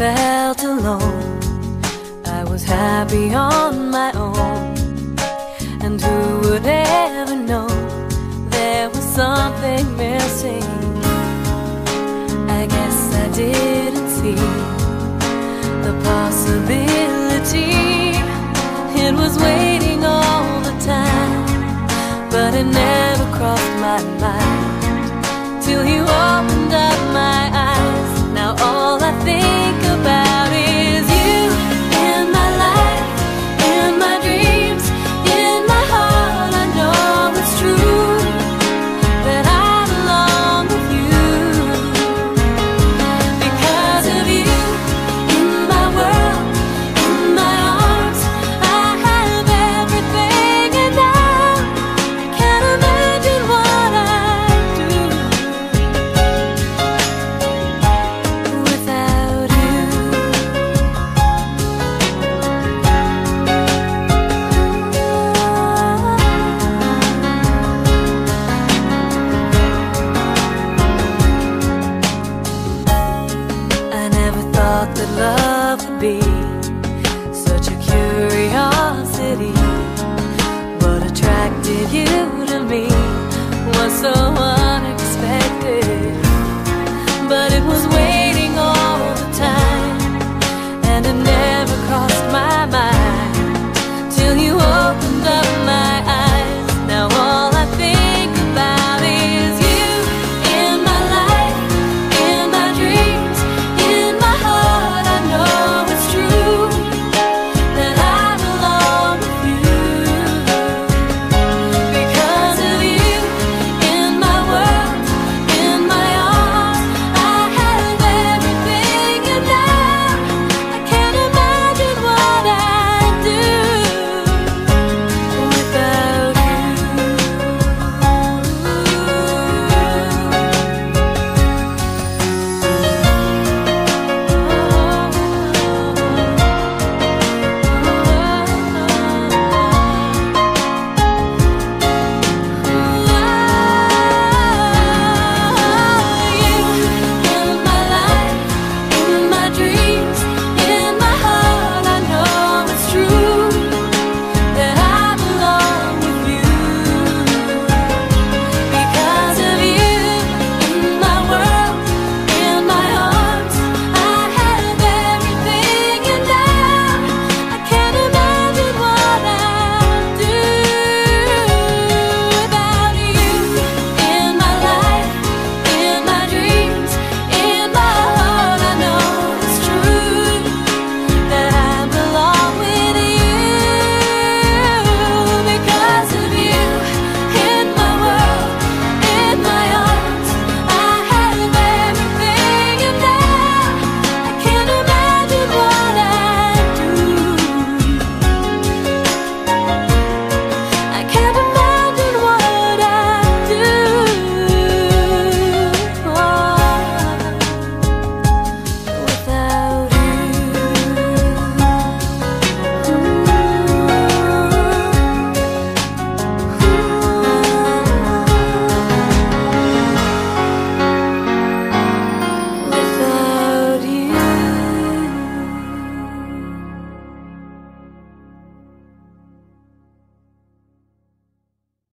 felt alone. I was happy on my own. And who would ever know there was something missing? I guess I didn't see the possibility. It was waiting all the time, but it never crossed my mind till you opened think about be